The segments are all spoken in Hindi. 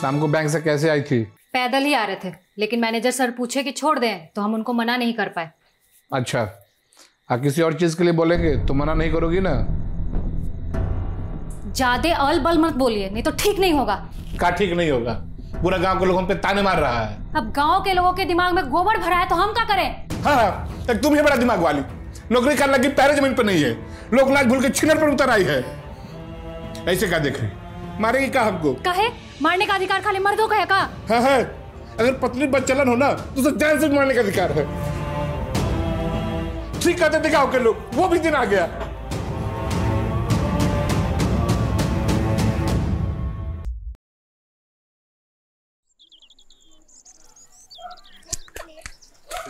शाम को बैंक से कैसे आई थी? पैदल ही आ रहे थे लेकिन मैनेजर सर पूछे कि छोड़ दें तो हम उनको मना नहीं कर पाए। अच्छा। हाँ किसी और चीज़ के लिए बोलेंगे तो मना नहीं करोगी ना? ज़्यादा अल बल मत बोलिए नहीं तो ठीक नहीं होगा। का ठीक नहीं होगा? पूरा गाँव के लोग हम पे ताने मार रहा है। अब गाँव के लोगों के दिमाग में गोबर भरा है तो हम क्या करें? हाँ हाँ एक तुम ही बड़ा दिमाग वाली। नौकरी करने लगी पैर ज़मीन पर नहीं है। लोग लाज भूल के छिनर पर उतर आई है। ऐसे क्या देख रही मारेगी क्या हमको? कहे? मारने का अधिकार खाली मर्दों का है का हाँ है। अगर पत्नी बच्चलन हो ना तो उसे जान से मारने का अधिकार है। ठीक कहते थे गाँव के लोग। वो भी दिन आ गया।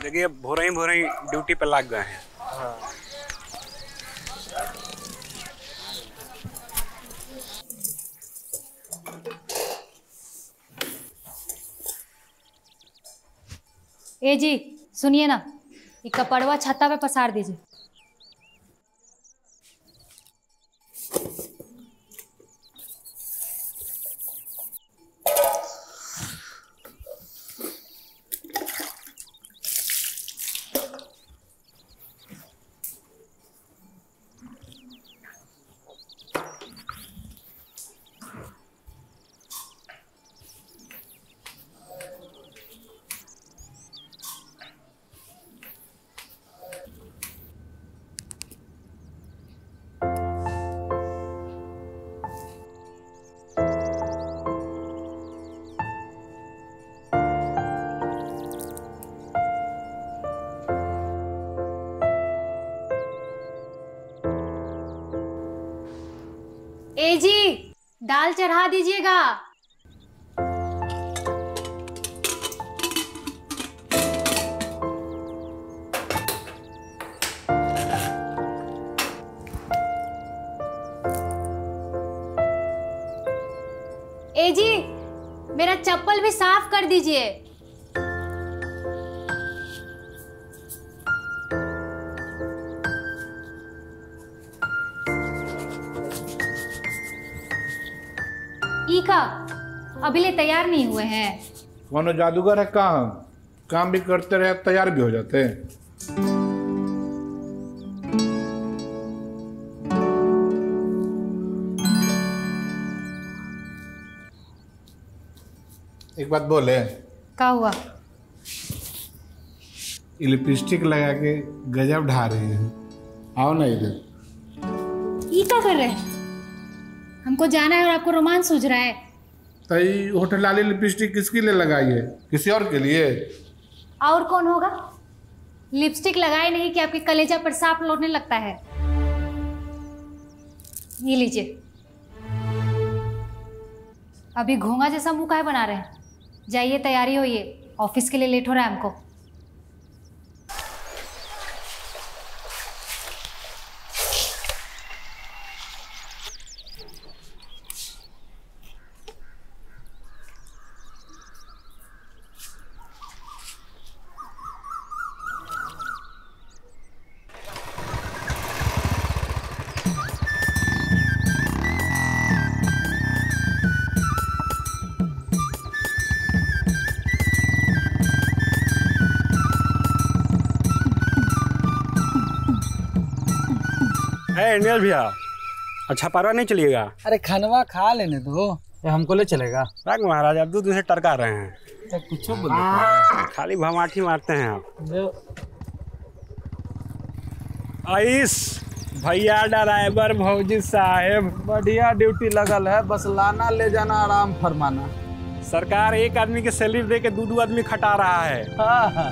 देखिए भोरे ही भोरे ही ड्यूटी पे लग गए हैं। ए जी सुनिए ना ये कपड़वा छत्ता पे पसार दीजिए। दाल चढ़ा दीजिएगा। ए जी मेरा चप्पल भी साफ़ कर दीजिए। अभी ले तैयार नहीं हुए हैं। कौन जादूगर है कहाँ? काम भी करते रहे तैयार भी हो जाते हैं। एक बात बोले। का हुआ? लिपस्टिक लगा के गजब ढा रही है। आओ ना इधर। ई का कर रहे हैं? हमको जाना है और आपको रोमांस सूझ रहा है। तो होटल वाली लिपस्टिक किसके लिए लगाई है? किसी और के लिए? और कौन होगा? लिपस्टिक लगाए नहीं कि आपके कलेजा पर सांप लौटने लगता है। ये लीजिए। अभी घोंगा जैसा मुँह काहे बना रहे हैं? जाइए, तैयारी होइए ऑफ़िस के लिए लेट हो रहा है हमको। इंडियल भैया। अच्छा परवा नहीं चलिएगा। अरे खनवा खा लेने दो। ये हमको ले चलेगा। महाराज अब दो दिन से टरका रहे हैं। तो कुछ बोल खाली भमाठी मारते हैं आप। आइस भैया ड्राइवर भौजी साहेब। बढ़िया ड्यूटी लगल है बस लाना ले जाना आराम फरमाना। सरकार एक आदमी के सैलरी दे के दो दो आदमी खटा रहा है। हाँ हाँ।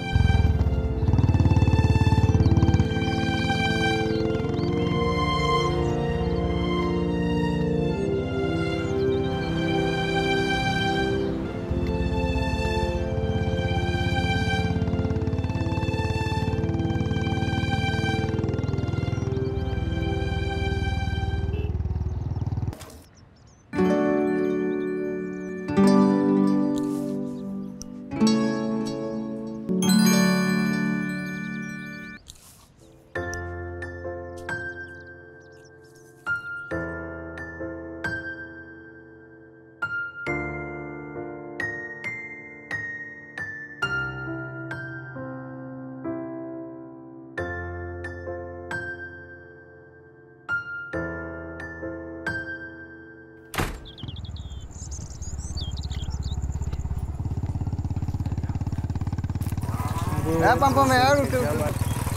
ए, पंप में यार उठ उठ।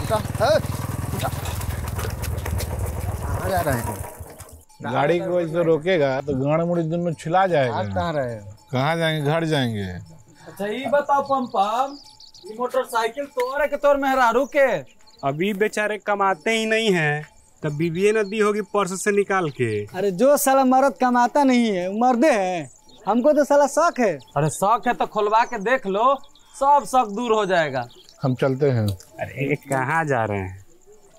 कहाँ जा रहे हैं गाड़ी को ऐसे रोकेगा तो गाड़ मुड़ी दोनों छिला जाएगा कहाँ रहे हो कहाँ जाएँगे घर जाएँगे अच्छा ये बताओ पंपम ये मोटरसाइकिल है कि तोड़ मेहरारू के अभी बेचारे कमाते ही नहीं है तब बीबीए न दी होगी पर्स से निकाल के। अरे जो साला मर्द कमाता नहीं है मर्दे हैं। हमको तो साला शौक है। अरे शौक है तो खुलवा के देख लो। सब शौक दूर हो जाएगा। हम चलते हैं। अरे कहाँ जा रहे हैं?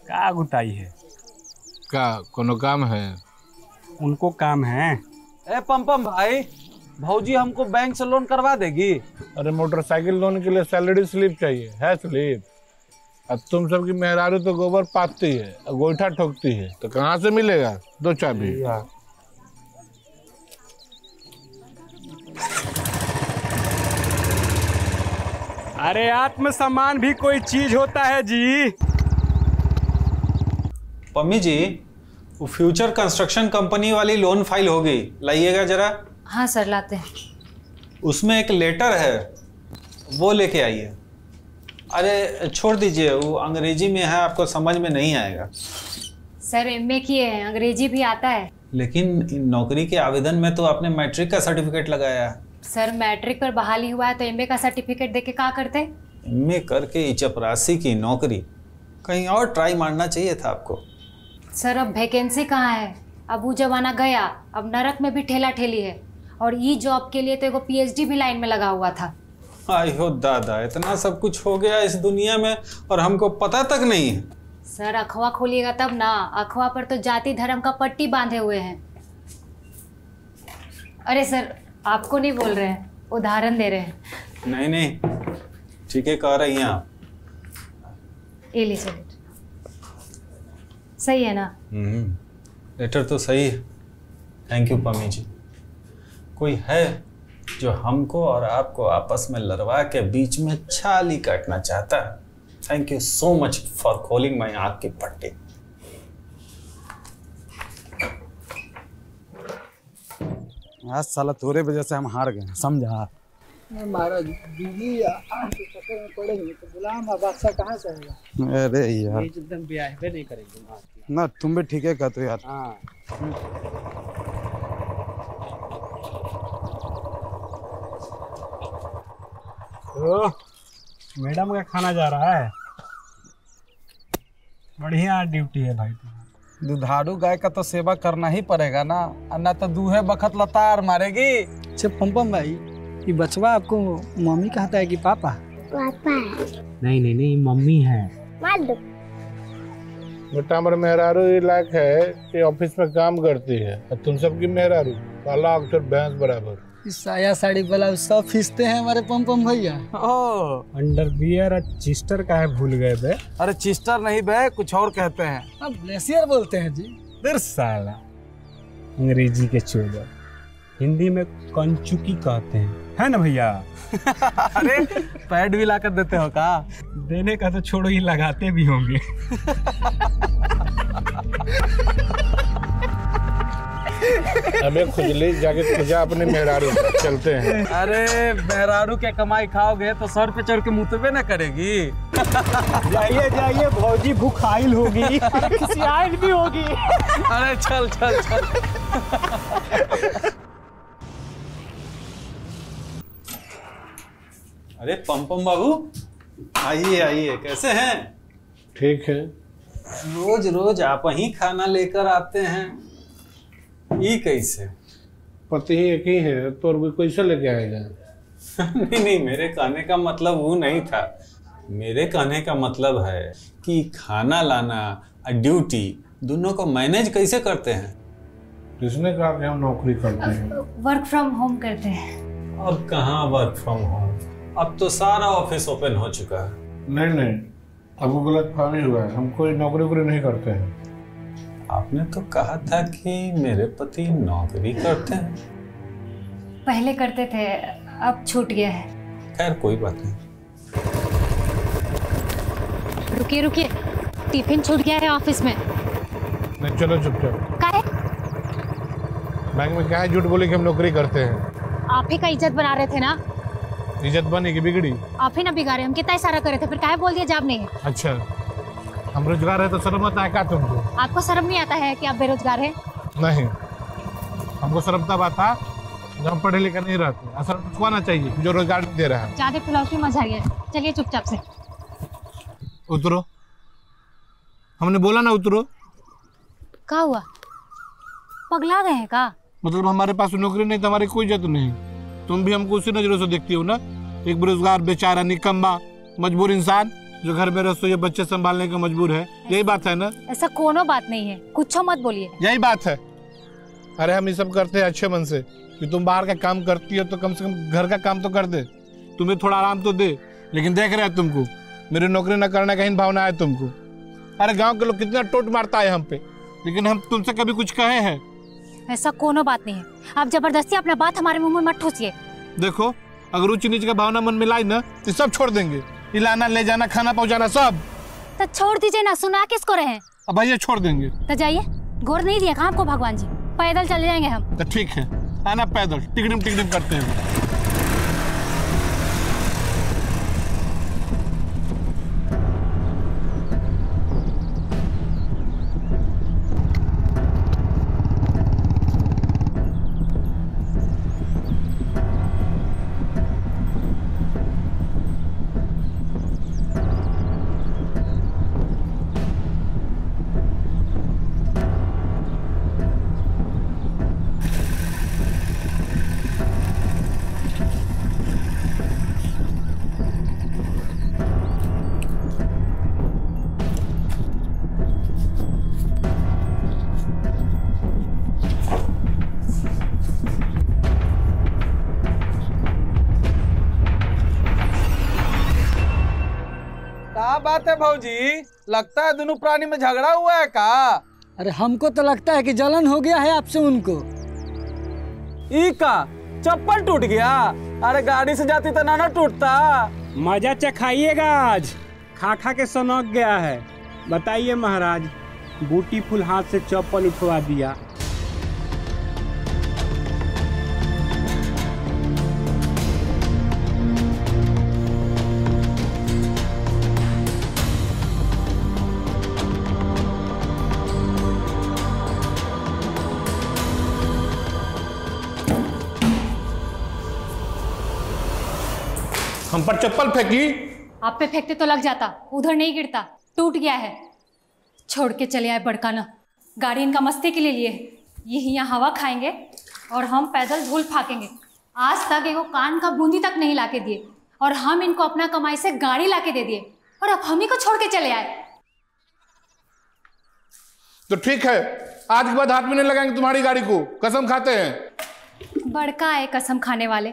का गुताई है? का कोनो काम है? उनको काम है। ए पंपम भाई भौजी हमको बैंक से लोन करवा देगी। अरे मोटरसाइकिल लोन के लिए सैलरी स्लिप चाहिए है स्लिप अब तुम सबकी मेहरारू तो गोबर पाथती है और गोईठा ठोकती है तो कहाँ से मिलेगा? दो चाबी। अरे आत्मसम्मान भी कोई चीज़ होता है जी। पम्मी जी वो फ्यूचर कंस्ट्रक्शन कंपनी वाली लोन फ़ाइल होगी लाइएगा जरा। हाँ सर लाते हैं। उसमें एक लेटर है वो लेके आइए। अरे छोड़ दीजिए वो अंग्रेज़ी में है आपको समझ में नहीं आएगा। सर एम ए किए हैं अंग्रेज़ी भी आता है। लेकिन नौकरी के आवेदन में तो आपने मैट्रिक का सर्टिफिकेट लगाया है। सर मैट्रिक पर बहाली हुआ है तो एम का सर्टिफिकेट दे के क्या करते एम करके ये चपरासी की नौकरी कहीं और ट्राई मारना चाहिए था आपको। सर अब वैकेंसी कहाँ है? अब वो जमाना गया अब नरक में भी ठेला ठेली है। और ई जॉब के लिए तो एगो पीएचडी भी लाइन में लगा हुआ था। आई हो दादा इतना सब कुछ हो गया इस दुनिया में और हमको पता तक नहीं है। सर अखवा खोलिएगा तब ना। अखवा पर तो जाति धर्म का पट्टी बांधे हुए हैं। अरे सर आपको नहीं बोल रहे हैं उदाहरण दे रहे हैं। नहीं नहीं ठीक है कह रही हैं आप। ये लीजिए लेटर। सही है ना? हम्म, लेटर तो सही है। Thank you Pammi ji. कोई है जो हमको और आपको आपस में लड़वा के बीच में छाली काटना चाहता है? Thank you so much for खोलिंग my आँख की पट्टी। आज साला तोरे वजह से हम हार गए समझा? महाराज बीवी चक्कर में पड़ेंगे तो गुलाम बादशाह कहाँ से होगा? अरे यार। एकदम ब्याह भी नहीं करेंगे ना तुम भी ठीक है कहते हो यार? हाँ। ओ, मैडम का खाना जा रहा है। बढ़िया ड्यूटी है भाई। दुधारू गाय का तो सेवा करना ही पड़ेगा ना। और ना तो दूहे बखत लतार मारेगी। अच्छा पंपम भाई ये बचवा आपको मम्मी कहता है कि पापा? पापा नहीं नहीं नहीं मम्मी है। बेटा हमारे मेहरारू ये लायक है कि ऑफ़िस में काम करती है। और तुम सबकी मेहरारू काला अक्षर भैंस बराबर। साया साड़ी ब्लाउज सब खींचते हैं हमारे पंपम भैया। ओ। अंडरवियर और चिस्टर का है भूल गए बे। अरे चिस्टर नहीं बे कुछ और कहते हैं। अब ग्लेशियर बोलते हैं जी। दर साला अंग्रेज़ी के चोदर हिंदी में कंचुकी कहते हैं। है ना भैया? अरे पैड भी ला कर देते हो का? देने का तो छोड़ो ही लगाते भी होंगे। अबे खुजली जाके खुजा अपने मेहरारू चलते हैं। अरे मेहरारू के कमाई खाओगे तो सर पे चढ़ के मुतबे ना करेगी। जाइए जाइए भौजी भूखाइल होगी। खिसियाइल भी होगी। अरे चल चल चल। अरे पम बाबू आइए आइए कैसे हैं? ठीक है। रोज रोज आप ही खाना लेकर आते हैं। ये कैसे? पति ही एक ही है तो और कैसे लेके आएगा? नहीं नहीं मेरे कहने का मतलब वो नहीं था। मेरे कहने का मतलब है कि खाना लाना और ड्यूटी दोनों को मैनेज कैसे करते हैं? किसने कहा कि हम नौकरी करते हैं? वर्क फ्रॉम होम करते हैं। अब कहाँ वर्क फ्रॉम होम अब तो सारा ऑफ़िस ओपन हो चुका है। नहीं नहीं आपको गलत फहमी हुआ है। हम कोई नौकरी वोकरी नहीं करते हैं। आपने तो कहा था कि मेरे पति नौकरी करते हैं। पहले करते थे अब छूट गया है। खैर कोई बात नहीं। रुकिए रुकिए। टिफ़िन छूट गया है ऑफ़िस में। नहीं चलो चुपचाप का है? बैंक में क्या है? झूठ बोले कि हम नौकरी करते हैं। आप ही का इज़्ज़त बना रहे थे ना? इज़्ज़त बनी कि बिगड़ी? आप ही ना बिगाड़े हम कितना इशारा करे थे फिर काहे बोल दिया जाब नहीं अच्छा। हम रोज़गार है तो शर्म आता है क्या तुमको? आपको शर्म नहीं आता है कि आप बेरोजगार हैं? नहीं। हमको शर्म तब आता जब हम पढ़े लिखे नहीं रहते। असर आना चाहिए जो रोज़गार दे रहा है। ज़्यादा फिलॉसफी मत झाड़िए चलिए चुपचाप से। उतरो। हमने बोला ना उतरो। क्या हुआ? पगला गए हैं का? मतलब हमारे पास नौकरी नहीं तो हमारी कोई इज़्ज़त नहीं। तुम भी हमको उसी नज़रों से देखती हो ना? एक बेरोजगार बेचारा निकम्बा मजबूर इंसान। जो घर में रसोई बच्चे संभालने का मजबूर है यही बात है ना? ऐसा कोनो बात नहीं है। कुछ मत बोलिए। यही बात है। अरे हम ये सब करते हैं अच्छे मन से। कि तुम बाहर का काम करती हो तो कम से कम घर का काम तो कर दे। तुम्हें थोड़ा आराम तो दे। लेकिन देख रहे हैं तुमको मेरी नौकरी न करने का ही भावना है तुमको। अरे गाँव के लोग कितना टोट मारता है हम पे। लेकिन हम तुमसे कभी कुछ कहे हैं। ऐसा कोनो बात नहीं है। आप ज़बरदस्ती अपना बात हमारे मुँह में मत ठोसिए। देखो अगर ऊँची नीच का भावना मन में लाई ना तो सब छोड़ देंगे। हिलाना ले जाना खाना पहुँचाना सब। तो छोड़ दीजिए ना सुना किसको रहे हैं? अब भैया छोड़ देंगे। तो जाइए गोर नहीं दिया कहाँ आपको भगवान जी? पैदल चले जाएँगे हम। तो ठीक है आना पैदल टिकडिम टिकडिम करते हैं। क्या बात है भाजी लगता है दोनों प्राणी में झगड़ा हुआ है का? अरे हमको तो लगता है कि जलन हो गया है आपसे उनको। ई का? चप्पल टूट गया। अरे गाड़ी से जाती तो ना ना टूटता। मज़ा चखाइएगा आज। खा खा के सनक गया है। बताइए महाराज बूटी फुल हाथ से चप्पल उठवा दिया। पर चप्पल फेंकी। आप पे फेंकते तो लग जाता उधर नहीं गिरता टूट गया है। छोड़ के चले आए बड़काना गाड़ी इनका मस्ती के लिए लिए ये यहाँ हवा खाएँगे और हम पैदल धूल फाकेंगे। आज तक एगो कान का बूंदी तक नहीं लाके दिए और हम इनको अपना कमाई से गाड़ी लाके दे दिए और अब हम ही को छोड़ के चले आए। तो ठीक है आज के बाद हाथ में नहीं लगाएँगे तुम्हारी गाड़ी को कसम खाते हैं। बड़का है कसम खाने वाले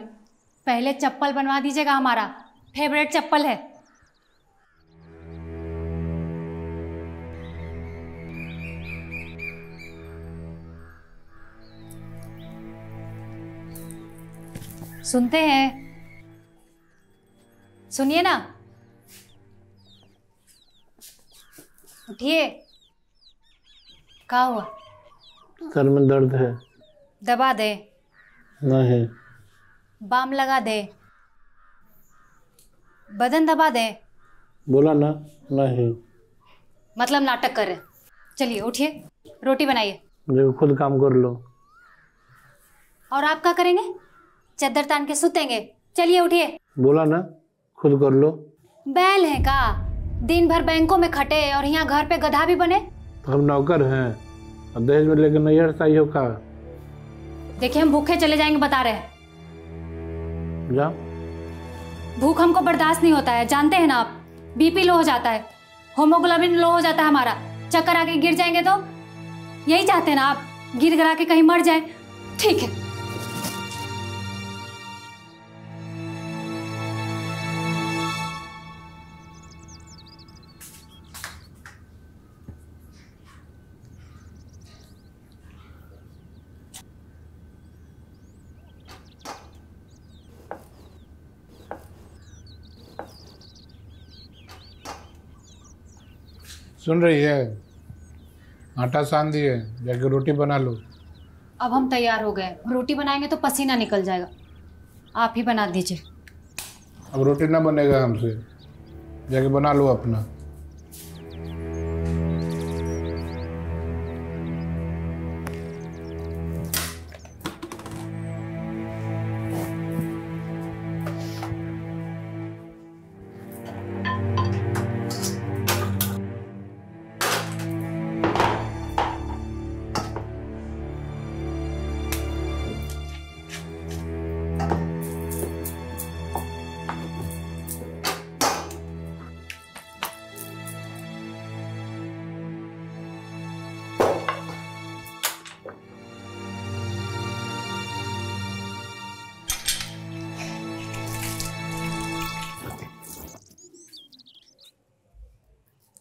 पहले चप्पल बनवा दीजिएगा हमारा। फेवरेट चप्पल है। सुनते हैं। सुनिए ना। उठिए। क्या हुआ? सर में दर्द है। दबा दे। नहीं बाम लगा दे। बदन दबा दे। बोला ना नहीं। मतलब नाटक कर। रहे चलिए उठिए। रोटी बनाइए। मुझे खुद काम कर लो। और आप क्या करेंगे? चद्दर तान के सुतेंगे। चलिए उठिए। बोला ना खुद कर लो। बैल है का? दिन भर बैंकों में खटे और यहाँ घर पे गधा भी बने। तो हम नौकर हैं। दहेज में लेकर नहीं हटता हो का। देखिए हम भूखे चले जाएँगे बता रहे जा भूख हमको बर्दाश्त नहीं होता है, जानते हैं ना आप? बीपी लो हो जाता है होमोग्लोबिन लो हो जाता है हमारा। चक्कर आके गिर जाएँगे तो? यही चाहते हैं ना आप? गिर गिरा के कहीं मर जाए? ठीक है। सुन रही है? आटा सान दिए जाके रोटी बना लो। अब हम तैयार हो गए। रोटी बनाएँगे तो पसीना निकल जाएगा। आप ही बना दीजिए। अब रोटी ना बनेगा हमसे। जाके बना लो अपना।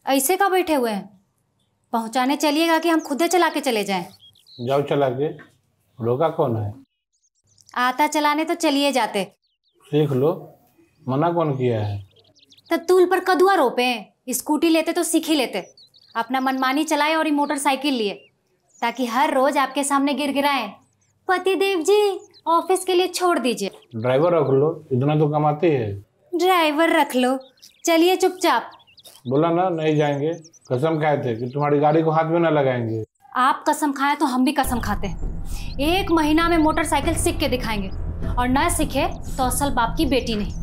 ऐसे का बैठे हुए हैं? पहुँचाने चलिएगा कि हम खुदे चला के चले जाएँ? जाओ चला के। रोका कौन है? आता चलाने तो चलिए जाते। सीख लो। मना कौन किया है? तो तूल पर कदुआ रोपे। स्कूटी लेते तो सीख ही लेते। अपना मनमानी चलाए और ये मोटरसाइकिल लिए। ताकि हर रोज आपके सामने गिर गिराए पति देव जी ऑफ़िस के लिए छोड़ दीजिए। ड्राइवर रख लो। इतना तो कमाती है। ड्राइवर रख लो। चलिए चुपचाप। बोला ना, नहीं जाएँगे। कसम खाए थे कि तुम्हारी गाड़ी को हाथ में ना लगाएँगे। आप कसम खाए तो हम भी कसम खाते हैं। एक महीना में मोटरसाइकिल सीख के दिखाएँगे। और न सीखे तो असल बाप की बेटी नहीं।